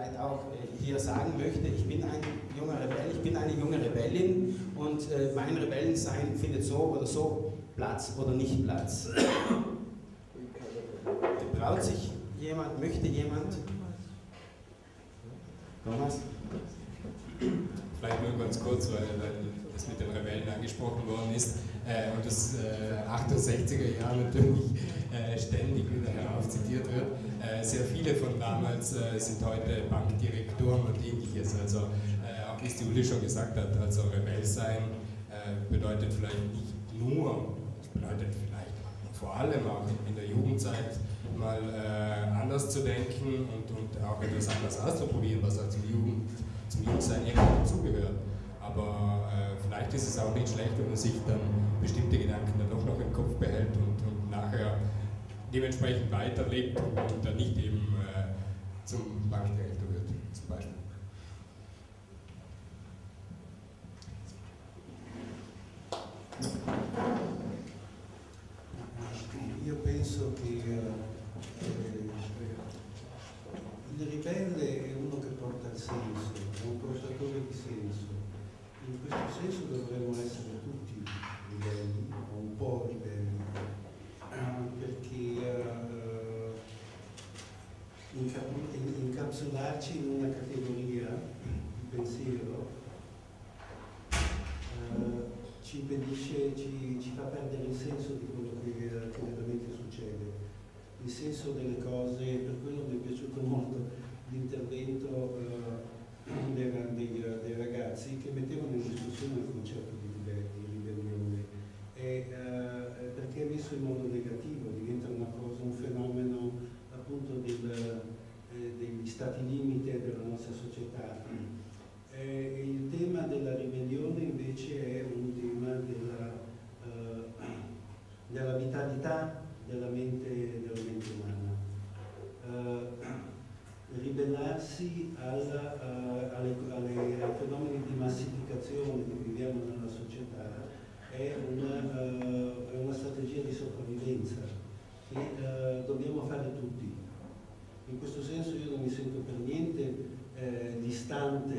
vielleicht auch äh, hier sagen möchte, ich bin ein junger Rebell, ich bin eine junge Rebellin und äh, mein Rebellensein findet so oder so Platz oder nicht Platz. Traut sich jemand, möchte jemand? Thomas? Vielleicht nur ganz kurz, weil, das mit den Rebellen angesprochen worden ist äh, und das äh, 68er Jahr natürlich ständig wieder heraufzitiert wird. Äh, sehr viele von damals äh, sind heute Bankdirektoren und ähnliches. Also äh, auch wie es die Uli schon gesagt hat, also Rebell sein bedeutet vielleicht nicht nur, es bedeutet vielleicht vor allem auch in der Jugendzeit mal anders zu denken und, und auch etwas anders auszuprobieren, was auch zum Jugend zum Jugendsein irgendwie dazugehört. Aber äh, vielleicht ist es auch nicht schlecht, wenn man sich dann bestimmte Gedanken dann doch noch im Kopf behält und, und nachher dementsprechend weiterlebt und, und dann nicht eben äh, zum Bankdirektor incapsularci in una categoria di pensiero uh, ci impedisce, ci, ci, fa perdere il senso di quello che, che veramente succede il senso delle cose, per quello mi è piaciuto molto l'intervento eh, dei, dei, dei, ragazzi che mettevano in discussione il concetto di, di ribellione, e, eh, perché è messo in modo negativo, diventa una cosa, un fenomeno appunto del, eh, degli stati limite della nostra società. E il tema della ribellione invece è un tema della, eh, della vitalità della mente, della mente umana. Uh, ribellarsi alla, uh, alle, alle, ai fenomeni di massificazione che viviamo nella società è una, uh, è una strategia di sopravvivenza che dobbiamo fare tutti. In questo senso io non mi sento per niente eh, distante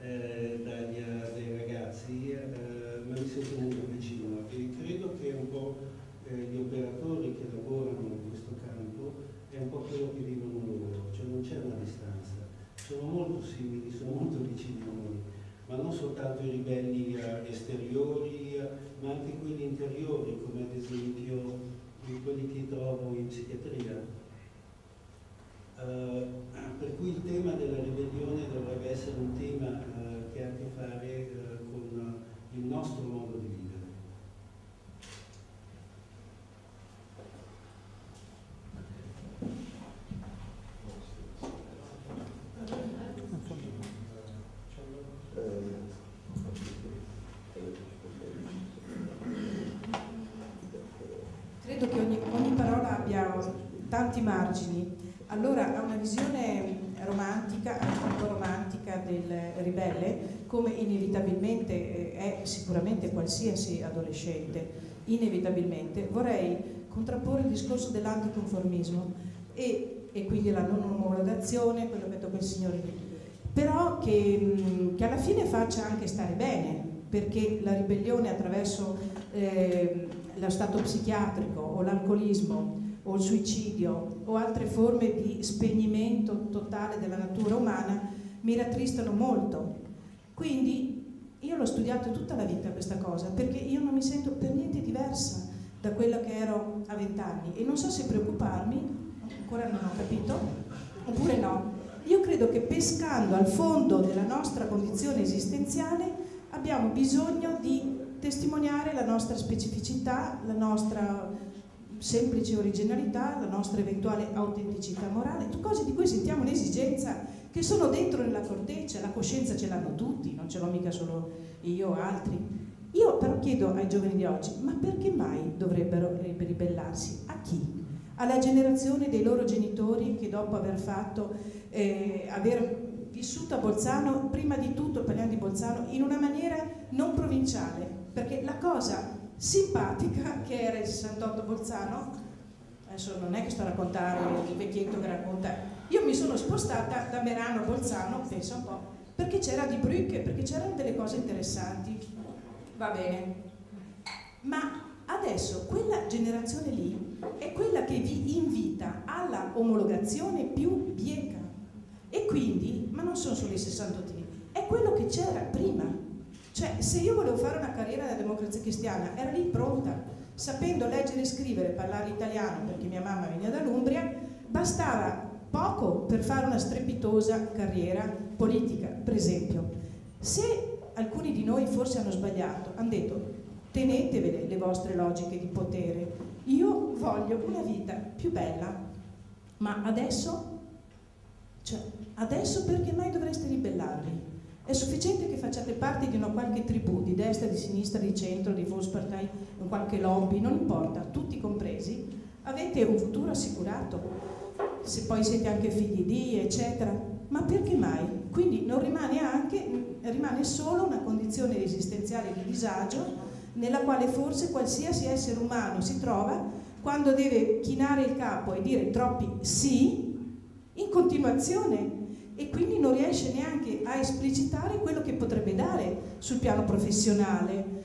eh, dagli, dai ragazzi, eh, ma mi sento molto vicino e credo che un po' eh, gli operatori che lavorano in questo campo è un po' quello che vivono loro, cioè non c'è una distanza, sono molto simili, sono molto vicini a noi, ma non soltanto i ribelli eh, esteriori, eh, ma anche quelli interiori, come ad esempio quelli che trovo in psichiatria. Uh, per cui il tema della ribellione dovrebbe essere un tema uh, che ha a che fare uh, con il nostro modo di vivere. Credo che ogni parola abbia tanti margini. Allora ha una visione romantica, anche un po' romantica del ribelle, come inevitabilmente eh, è sicuramente qualsiasi adolescente, inevitabilmente vorrei contrapporre il discorso dell'anticonformismo e, e quindi la non omologazione, quello che ha detto quel signore lì, però che, che, alla fine faccia anche stare bene, perché la ribellione attraverso eh, lo stato psichiatrico o l'alcolismo o il suicidio o altre forme di spegnimento totale della natura umana mi rattristano molto. Quindi io l'ho studiato tutta la vita questa cosa, perché io non mi sento per niente diversa da quella che ero a vent'anni e non so se preoccuparmi, ancora non ho capito, oppure no. Io credo che pescando al fondo della nostra condizione esistenziale abbiamo bisogno di testimoniare la nostra specificità, la nostra semplice originalità, la nostra eventuale autenticità morale, cose di cui sentiamo l'esigenza, che sono dentro nella corteccia, la coscienza ce l'hanno tutti, non ce l'ho mica solo io o altri. Io però chiedo ai giovani di oggi, ma perché mai dovrebbero ribellarsi? A chi? Alla generazione dei loro genitori che dopo aver fatto, eh, aver vissuto a Bolzano, prima di tutto parliamo di Bolzano, in una maniera non provinciale, perché la cosa simpatica che era il 68 Bolzano, adesso non è che sto a raccontare il vecchietto che racconta, io mi sono spostata da Merano a Bolzano, pensa un po', perché c'era di Brücke, perché c'erano delle cose interessanti. Va bene. Ma adesso quella generazione lì è quella che vi invita alla omologazione più bieca. E quindi, ma non sono solo i 68 è quello che c'era prima. Cioè, se io volevo fare una carriera nella democrazia cristiana, era lì pronta, sapendo leggere e scrivere, parlare italiano, perché mia mamma veniva dall'Umbria, bastava poco per fare una strepitosa carriera politica. Per esempio, se alcuni di noi forse hanno sbagliato, hanno detto tenetevele le vostre logiche di potere, io voglio una vita più bella, ma adesso, cioè, adesso perché mai dovreste ribellarvi? È sufficiente che facciate parte di una qualche tribù, di destra, di sinistra, di centro, di Volkspartei, in qualche lobby, non importa, tutti compresi, avete un futuro assicurato, se poi siete anche figli di, eccetera. Ma perché mai? Quindi non rimane anche, rimane solo una condizione esistenziale di disagio nella quale forse qualsiasi essere umano si trova quando deve chinare il capo e dire troppi sì in continuazione e quindi non riesce neanche a esplicitare quello che potrebbe dare sul piano professionale,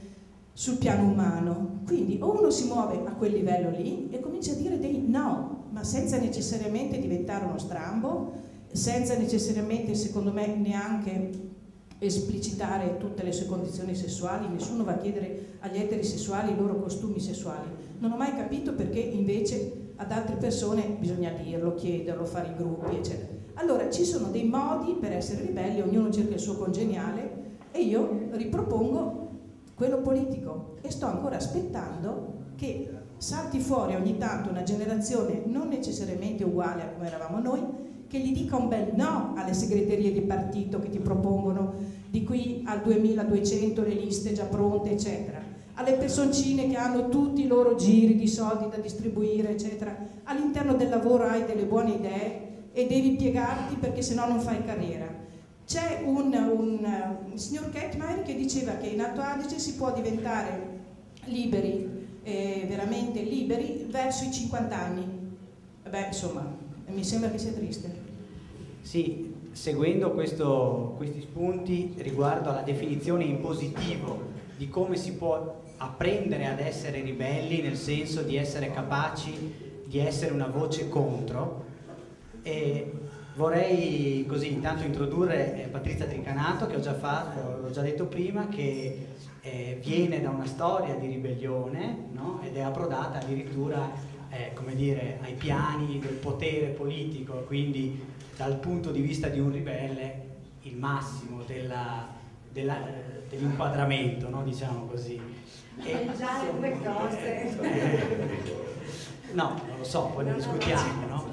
sul piano umano. Quindi o uno si muove a quel livello lì e comincia a dire dei no, ma senza necessariamente diventare uno strambo, senza necessariamente, secondo me, neanche esplicitare tutte le sue condizioni sessuali, nessuno va a chiedere agli eterosessuali i loro costumi sessuali. Non ho mai capito perché invece ad altre persone bisogna dirlo, chiederlo, fare i gruppi, eccetera. Allora ci sono dei modi per essere ribelli, ognuno cerca il suo congeniale e io ripropongo quello politico e sto ancora aspettando che salti fuori ogni tanto una generazione non necessariamente uguale a come eravamo noi, che gli dica un bel no alle segreterie di partito che ti propongono di qui al 2200 le liste già pronte, eccetera, alle personcine che hanno tutti i loro giri di soldi da distribuire, eccetera. All'interno del lavoro hai delle buone idee, e devi piegarti perché sennò non fai carriera. C'è un, un, un signor Kettmeyer che diceva che in Alto Adige si può diventare liberi, eh, veramente liberi, verso i 50 anni. Beh, insomma, mi sembra che sia triste. Sì, seguendo questo, questi spunti riguardo alla definizione in positivo di come si può apprendere ad essere ribelli, nel senso di essere capaci di essere una voce contro, e vorrei così intanto introdurre eh, Patrizia Trincanato che ho già fatto, l'ho già detto prima, che eh, viene da una storia di ribellione no? ed è approdata addirittura eh, come dire, ai piani del potere politico, quindi dal punto di vista di un ribelle il massimo dell'inquadramento, no? diciamo così. E, già due cose. no, non lo so, poi ne discutiamo, no?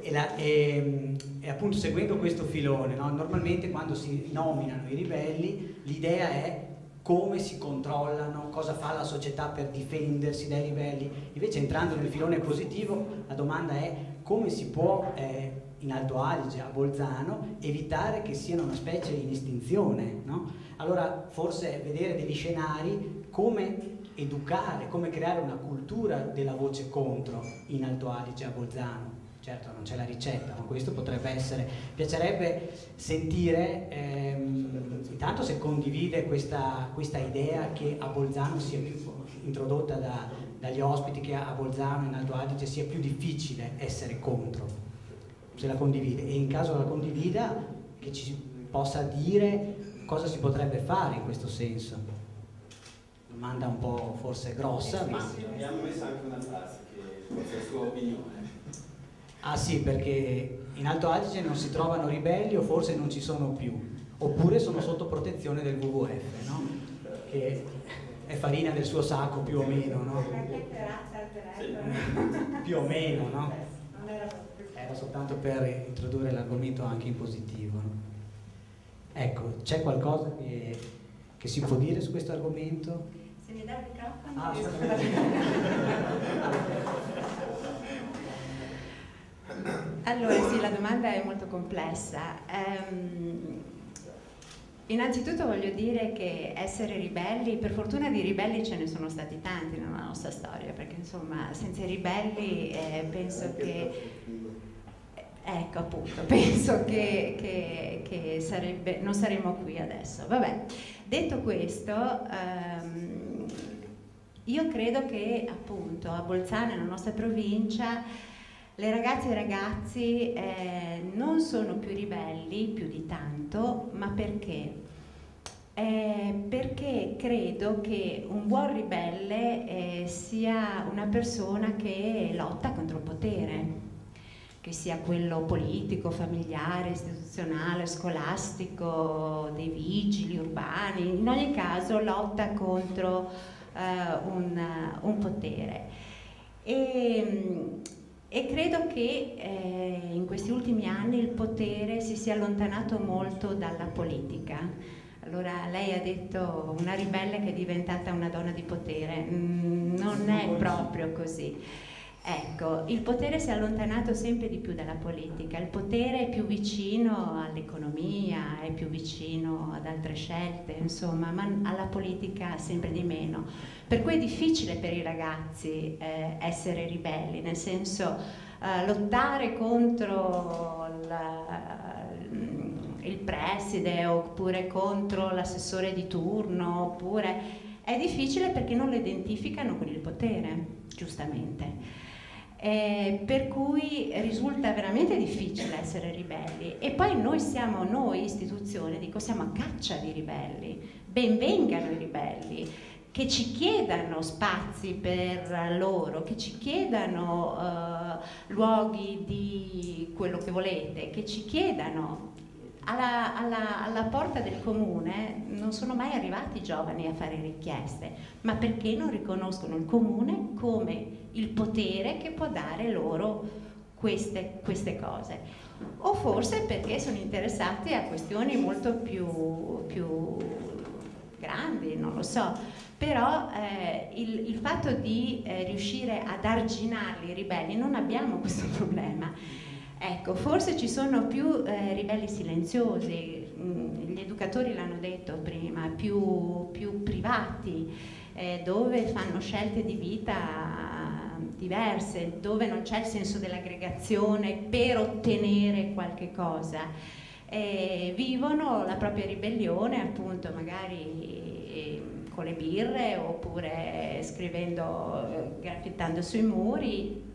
e, la, e, e, appunto seguendo questo filone, no? normalmente quando si nominano i ribelli l'idea è come si controllano, cosa fa la società per difendersi dai ribelli. Invece entrando nel filone positivo la domanda è come si può eh, in Alto Adige, a Bolzano, evitare che siano una specie in estinzione. No? Allora forse vedere degli scenari come educare, come creare una cultura della voce contro in Alto Adige, a Bolzano certo non c'è la ricetta, ma questo potrebbe essere, piacerebbe sentire ehm, intanto se condivide questa, questa, idea che a Bolzano sia più introdotta da, dagli ospiti che a Bolzano in Alto Adige sia più difficile essere contro, se la condivide e in caso la condivida che ci possa dire cosa si potrebbe fare in questo senso. Domanda un po' forse grossa, ma... Abbiamo messo anche una frase che forse è la sua opinione Ah sì, perché in Alto Adige non si trovano ribelli o forse non ci sono più, oppure sono sotto protezione del WWF, no? che è farina del suo sacco più o meno, no? più o meno, no? Era soltanto per introdurre l'argomento anche in positivo. No? Ecco, c'è qualcosa che, che si può dire su questo argomento? Se mi dà il microfono. Ah, Allora sì, la domanda è molto complessa. Um, Innanzitutto voglio dire che essere ribelli, per fortuna di ribelli ce ne sono stati tanti nella nostra storia, perché insomma senza i ribelli eh, penso che... Ecco appunto, penso che, che, che sarebbe, non saremmo qui adesso. Vabbè, detto questo, ehm, io credo che appunto a Bolzano, nella nostra provincia, le ragazze e i ragazzi eh, non sono più ribelli, più di tanto, ma perché? Eh, perché credo che un buon ribelle eh, sia una persona che lotta contro il potere, che sia quello politico, familiare, istituzionale, scolastico, dei vigili urbani, in ogni caso lotta contro eh, un, un, potere. E, e credo che eh, in questi ultimi anni il potere si sia allontanato molto dalla politica. Allora lei ha detto una ribelle che è diventata una donna di potere, mm, non è proprio così. Ecco, il potere si è allontanato sempre di più dalla politica, il potere è più vicino all'economia, è più vicino ad altre scelte, insomma, ma alla politica sempre di meno. Per cui è difficile per i ragazzi eh, essere ribelli, nel senso eh, lottare contro la, il preside oppure contro l'assessore di turno, oppure è difficile perché non lo identificano con il potere, giustamente. Eh, per cui risulta veramente difficile essere ribelli. E poi noi siamo, noi istituzione, dico siamo a caccia di ribelli, benvengano i ribelli, che ci chiedano spazi per loro, che ci chiedano uh, luoghi di quello che volete, che ci chiedano alla, alla, alla, porta del comune non sono mai arrivati i giovani a fare richieste, ma perché non riconoscono il comune come il potere che può dare loro queste, queste cose. O forse perché sono interessati a questioni molto più, più grandi, non lo so. Però eh, il, il, fatto di eh, riuscire ad arginarli i ribelli, non abbiamo questo problema. Ecco, forse ci sono più eh, ribelli silenziosi, mm, gli educatori l'hanno detto prima, più, più privati, eh, dove fanno scelte di vita diverse, dove non c'è il senso dell'aggregazione per ottenere qualche cosa. Eh, vivono la propria ribellione appunto magari eh, con le birre oppure scrivendo, eh, graffittando sui muri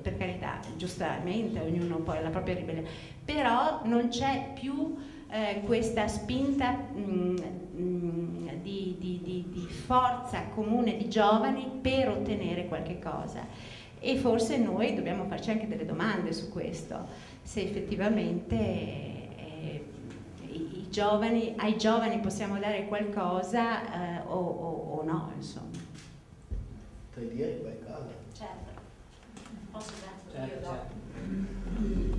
per carità, giustamente, ognuno poi ha la propria ribellione, però non c'è più eh, questa spinta mh, mm, mh, mm, di, di, di, di, forza comune di giovani per ottenere qualche cosa. E forse noi dobbiamo farci anche delle domande su questo, se effettivamente eh, i, giovani, ai giovani possiamo dare qualcosa eh, o, o, o no, insomma. Puoi dire qualcosa? Certo. Certo, certo.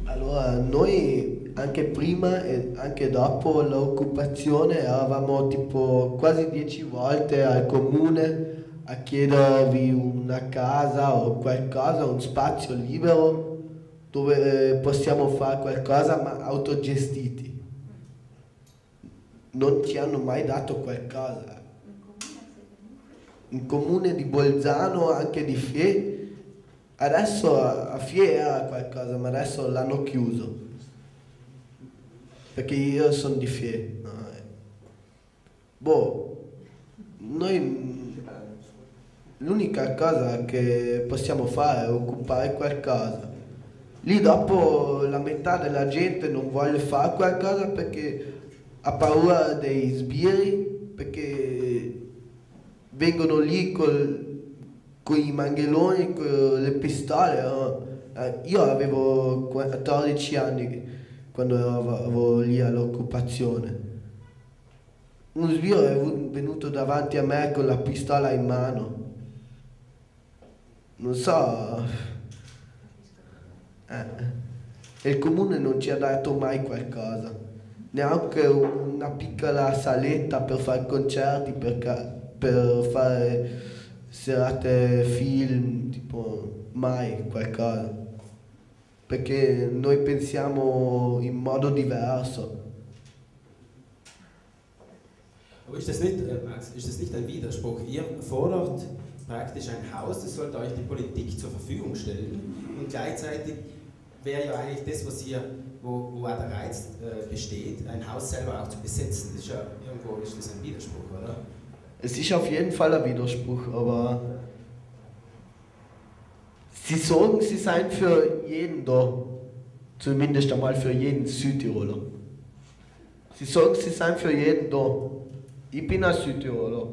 Allora, noi anche prima e anche dopo l'occupazione eravamo tipo quasi dieci volte al comune a chiedervi una casa o qualcosa, un spazio libero dove eh, possiamo fare qualcosa ma autogestiti. Non ci hanno mai dato qualcosa. In comune di Bolzano, anche di Fie, Adesso a Fiera qualcosa, ma adesso l'hanno chiuso. Perché io sono di Fiera. Eh. Boh, noi l'unica cosa che possiamo fare è occupare qualcosa. Lì dopo la metà della gente non vuole fare qualcosa perché ha paura dei sbirri, perché vengono lì col con i mangheloni, con le pistole. Eh, io avevo 14 anni quando ero lì all'occupazione. Un sbirro è venuto davanti a me con la pistola in mano. Non so. Eh. E il comune non ci ha dato mai qualcosa. Neanche una piccola saletta per fare concerti, per, per fare serate film, tipo mai qualcosa. Perché noi pensiamo in modo diverso. Aber ist das nicht, äh, Max, ist das nicht ein Widerspruch? Ihr fordert praktisch ein Haus, das sollte euch die Politik zur Verfügung stellen und gleichzeitig wäre ja eigentlich das, was ihr, wo, wo auch der Reiz äh, besteht, ein Haus selber auch zu besetzen. Das ist ja irgendwo ist das ein Widerspruch, oder? Es ist auf jeden Fall ein Widerspruch, aber sie sagen, sie seien für jeden da. Zumindest einmal für jeden Südtiroler. Sie sagen, sie seien für jeden da. Ich bin ein Südtiroler.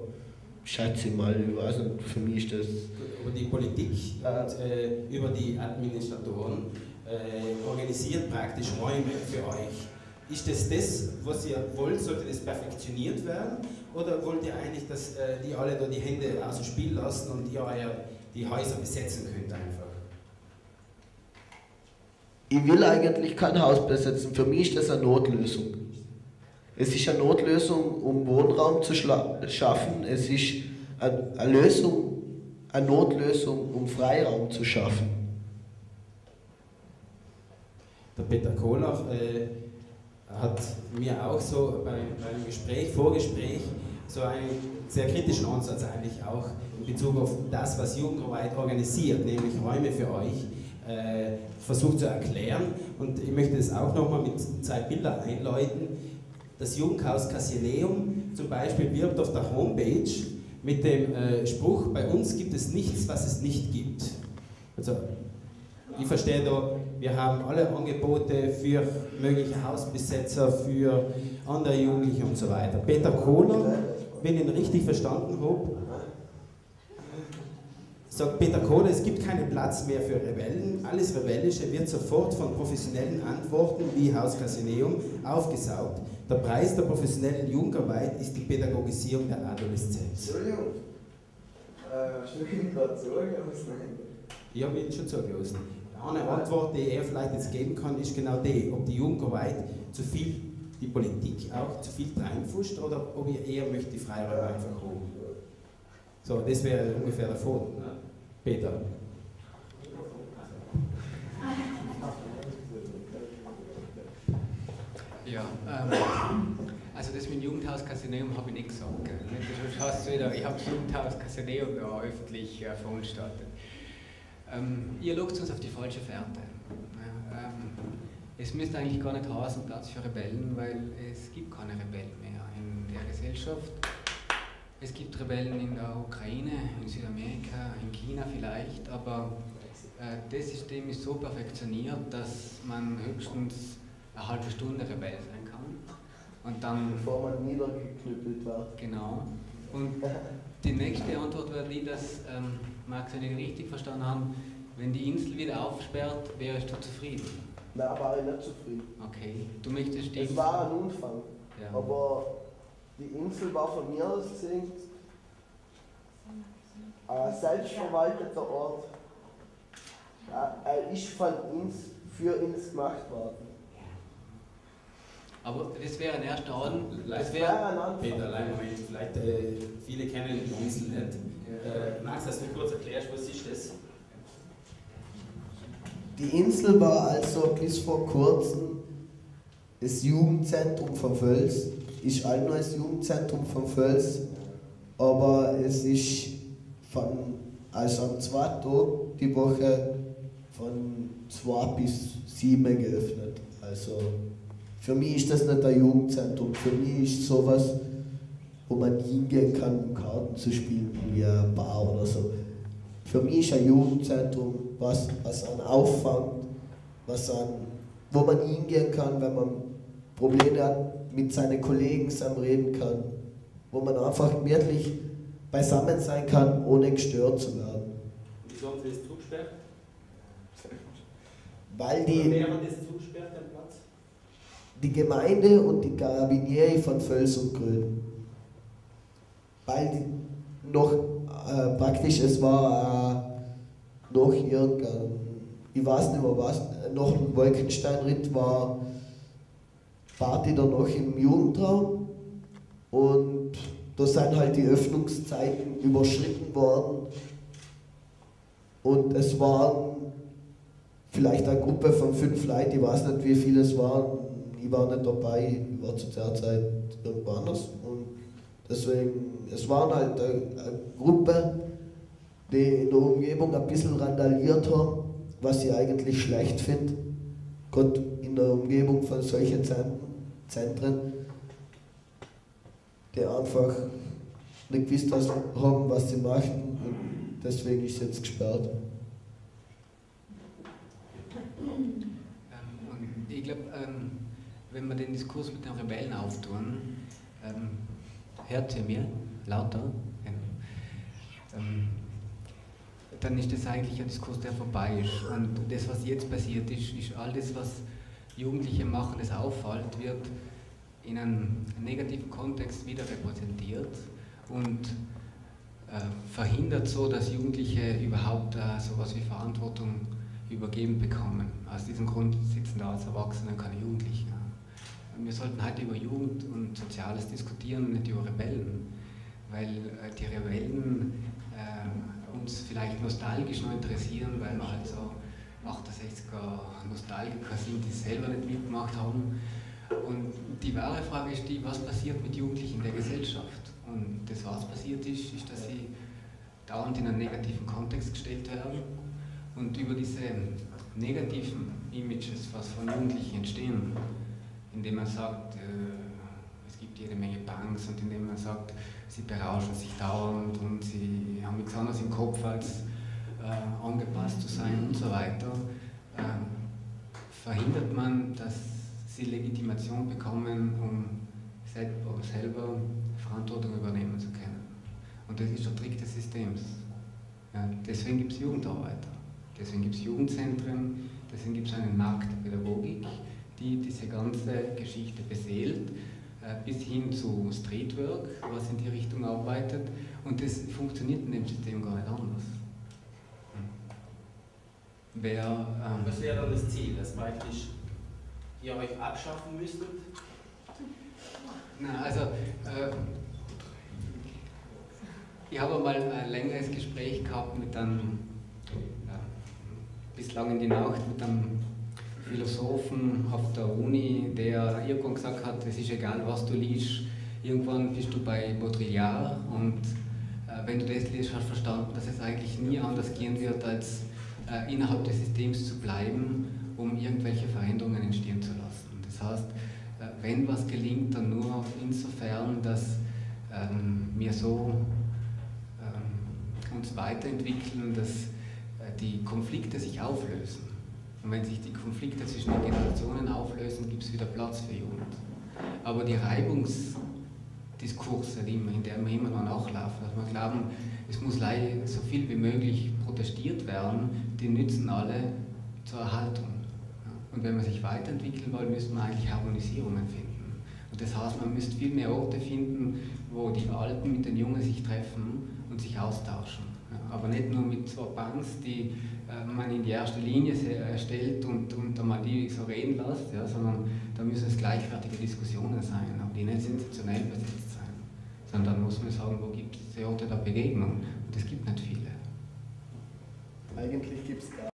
Schätze mal, ich weiß nicht, für mich ist das. Über die Politik und äh, über die Administratoren äh, organisiert praktisch Räume für euch. Ist das das, was ihr wollt? Sollte das perfektioniert werden? Oder wollt ihr eigentlich, dass äh, die alle da die Hände aus dem Spiel lassen und ihr euer, die Häuser besetzen könnt einfach? Ich will eigentlich kein Haus besetzen. Für mich ist das eine Notlösung. Es ist eine Notlösung, um Wohnraum zu schaffen. Es ist eine, eine Lösung, eine Notlösung, um Freiraum zu schaffen. Der Peter Kohlach äh, hat mir auch so bei, beim Gespräch, Vorgespräch, so einen sehr kritischen Ansatz eigentlich auch in Bezug auf das, was Jugendarbeit organisiert, nämlich Räume für euch, äh, versucht zu erklären. Und ich möchte es auch nochmal mit zwei Bildern einläuten. Das Jugendhaus Cassineum zum Beispiel wirbt auf der Homepage mit dem äh, Spruch, bei uns gibt es nichts, was es nicht gibt. Also ich verstehe da, wir haben alle Angebote für mögliche Hausbesetzer, für andere Jugendliche und so weiter. Peter Kohler, wenn ich ihn richtig verstanden habe, sagt Peter Kohler, es gibt keinen Platz mehr für Rebellen. Alles Rebellische wird sofort von professionellen Antworten wie Haus Casineum aufgesaugt. Der Preis der professionellen Jugendarbeit ist die Pädagogisierung der Adoleszenz. Entschuldigung, äh, mich gerade zugelassen? Ich habe ihn schon zugelassen. Eine Antwort, die er vielleicht jetzt geben kann, ist genau die, ob die Jugendarbeit zu viel die Politik auch zu viel reinfuscht oder ob ihr eher möchtet die Freiräume einfach haben. So, das wäre ungefähr der Foto. Ne? Peter. Ja, ähm, also das mit dem Jugendhaus Casineum habe ich nicht gesagt. Das ich habe das Jugendhaus Casineum da öffentlich äh, veranstaltet. Ähm, ihr lockt uns auf die falsche Fährte. Ähm, es müsste eigentlich gar nicht heißen Platz für Rebellen, weil es gibt keine Rebellen mehr in der Gesellschaft. Es gibt Rebellen in der Ukraine, in Südamerika, in China vielleicht, aber äh, das System ist so perfektioniert, dass man höchstens eine halbe Stunde Rebell sein kann. Und dann, Bevor man niedergeknüppelt wird. Genau. Und die nächste Antwort wäre die, dass ähm, Max, wenn ich richtig verstanden habe, wenn die Insel wieder aufsperrt, wärst du zufrieden? Nein, war ich nicht zufrieden. Okay. Du möchtest Es war ein Umfang. Ja. Aber die Insel war von mir aus gesehen ein selbstverwalteter Ort. Er ist von uns für uns gemacht worden. Aber das wäre ein erster Orden. Das wäre ein Anfang. Peter, allein Moment, vielleicht äh, viele kennen die Insel nicht. Äh, Max, dass du kurz erklärst, was ist das? Die Insel war also bis vor kurzem das Jugendzentrum von Völs. Ist noch das Jugendzentrum von Völs, aber es ist von, also an zwei Tagen die Woche von zwei bis sieben geöffnet. Also für mich ist das nicht ein Jugendzentrum, für mich ist sowas, wo man hingehen kann, um Karten zu spielen, wie ein Bar oder so. Für mich ist ein Jugendzentrum was, was einen auffangt, was an, wo man hingehen kann, wenn man Probleme hat, mit seinen Kollegen zusammen reden kann, wo man einfach gemütlich beisammen sein kann, ohne gestört zu werden. Wieso haben Sie das zugesperrt? Weil die, wäre das zugesperrt, der Platz? die Gemeinde und die Carabinieri von Völs und Grün, weil die noch äh, praktisch, es war äh, noch irgendein, ich weiß nicht mehr was, noch ein Wolkensteinritt war Party da noch im Jugendraum. Und da sind halt die Öffnungszeiten überschritten worden. Und es waren vielleicht eine Gruppe von fünf Leuten, ich weiß nicht wie viele es waren, ich war nicht dabei, ich war zu der Zeit irgendwo anders. Und Deswegen, es waren halt eine, eine Gruppe, die in der Umgebung ein bisschen randaliert haben, was ich eigentlich schlecht finde. Gott in der Umgebung von solchen Zentren, die einfach nicht gewusst haben, was sie machen und deswegen ist jetzt gesperrt. Ähm, ich glaube, ähm, wenn wir den Diskurs mit den Rebellen auftun, ähm, hört ihr mir lauter? Dann ist das eigentlich ein Diskurs, der vorbei ist. Und das, was jetzt passiert ist, ist all das, was Jugendliche machen, das auffällt, wird in einem negativen Kontext wieder repräsentiert und äh, verhindert so, dass Jugendliche überhaupt äh, sowas wie Verantwortung übergeben bekommen. Aus diesem Grund sitzen da als Erwachsene keine Jugendlichen. Wir sollten heute über Jugend und Soziales diskutieren, nicht über Rebellen, weil äh, die Rebellen äh, uns vielleicht nostalgisch noch interessieren, weil wir halt so 68er Nostalgiker sind, die selber nicht mitgemacht haben. Und die wahre Frage ist die, was passiert mit Jugendlichen in der Gesellschaft? Und das, was passiert ist, ist, dass sie dauernd in einen negativen Kontext gestellt werden und über diese negativen Images, was von Jugendlichen entstehen, indem man sagt, äh, es gibt jede Menge Punks und indem man sagt, sie berauschen sich dauernd und sie haben nichts anderes im Kopf als äh, angepasst zu sein und so weiter, äh, verhindert man, dass sie Legitimation bekommen, um selber, selber Verantwortung übernehmen zu können. Und das ist der Trick des Systems. Ja, deswegen gibt es Jugendarbeiter, deswegen gibt es Jugendzentren, deswegen gibt es einen Markt der Pädagogik, die diese ganze Geschichte beseelt, bis hin zu Streetwork, was in die Richtung arbeitet. Und das funktioniert in dem System gar nicht anders. Wer, ähm Was wäre dann das Ziel, dass praktisch ihr euch abschaffen müsstet? Na, also, äh, ich habe mal ein längeres Gespräch gehabt mit einem, ja, bislang in die Nacht, mit einem Philosophen auf der Uni, der irgendwann gesagt hat, es ist egal, was du liest, irgendwann bist du bei Baudrillard und äh, wenn du das liest, hast du verstanden, dass es eigentlich nie anders gehen wird, als äh, innerhalb des Systems zu bleiben, um irgendwelche Veränderungen entstehen zu lassen. Das heißt, äh, wenn was gelingt, dann nur insofern, dass ähm, wir so ähm, uns weiterentwickeln, dass äh, die Konflikte sich auflösen. Und wenn sich die Konflikte zwischen den Generationen auflösen, gibt es wieder Platz für Jugend. Aber die Reibungsdiskurse, die, in der wir immer noch nachlaufen, dass wir glauben, es muss so viel wie möglich protestiert werden, die nützen alle zur Erhaltung. Und wenn man sich weiterentwickeln will, müssen wir eigentlich Harmonisierungen finden. Und das heißt, man müsste viel mehr Orte finden, wo die Alten mit den Jungen sich treffen und sich austauschen. Aber nicht nur mit zwei Bands, die man in die erste Linie stellt und, und einmal die so reden lässt, ja, sondern da müssen es gleichwertige Diskussionen sein, aber die nicht sensationell besetzt sein. Sondern dann muss man sagen, wo gibt es Orte der Begegnung? Und es gibt nicht viele. Eigentlich gibt es